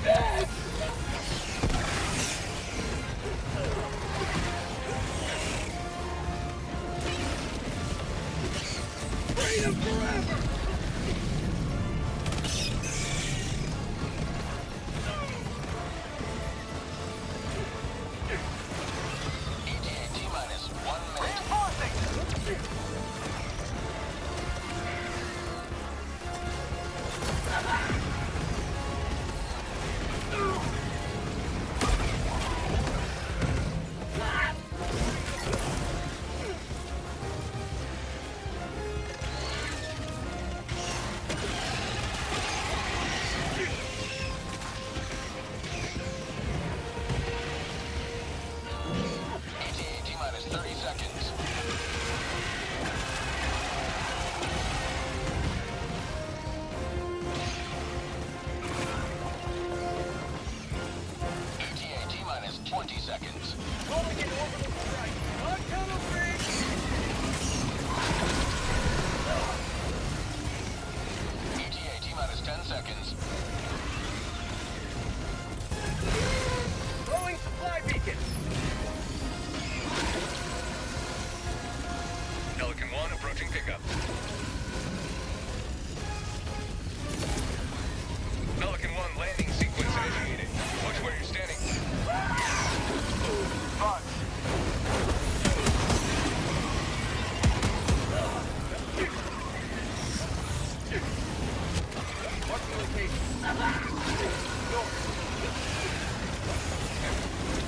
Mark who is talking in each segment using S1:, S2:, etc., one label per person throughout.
S1: Freedom forever! Moving
S2: in orbital.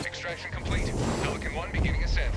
S1: Extraction complete. Pelican 1 beginning ascent.